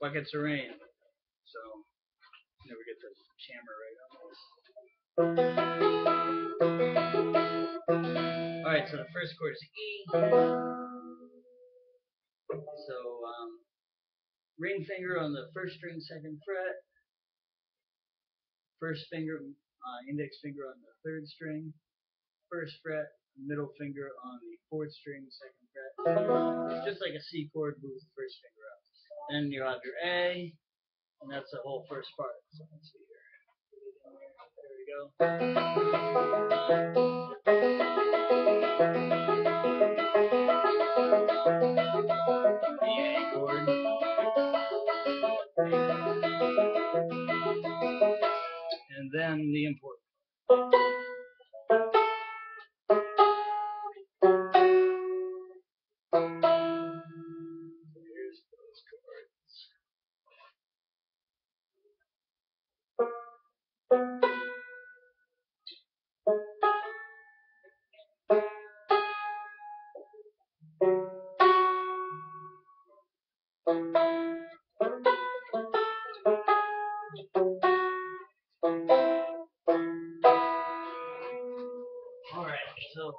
buckets of rain. So never get the camera right on this. Alright, so the first chord is E. So um, ring finger on the first string, second fret. First finger, uh, index finger on the third string. First fret, middle finger on the fourth string, second fret. It's just like a C chord, move the first finger up. Then you have your A, and that's the whole first part. So let's see here. There we go. The A chord. And then the important. Alright, so